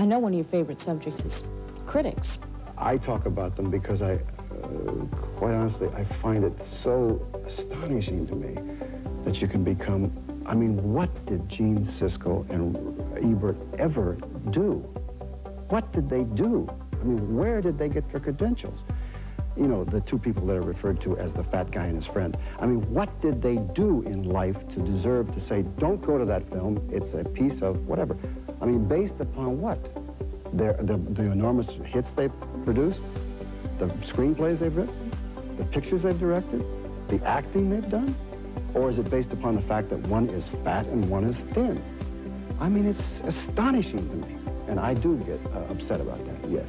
I know one of your favorite subjects is critics. I talk about them because I, uh, quite honestly, I find it so astonishing to me that you can become, I mean, what did Gene Siskel and Ebert ever do? What did they do? I mean, where did they get their credentials? You know, the two people that are referred to as the fat guy and his friend. I mean, what did they do in life to deserve to say, don't go to that film, it's a piece of whatever. I mean, based upon what? Their, the, the enormous hits they've produced, the screenplays they've written, the pictures they've directed, the acting they've done? Or is it based upon the fact that one is fat and one is thin? I mean, it's astonishing to me. And I do get uh, upset about that, yes.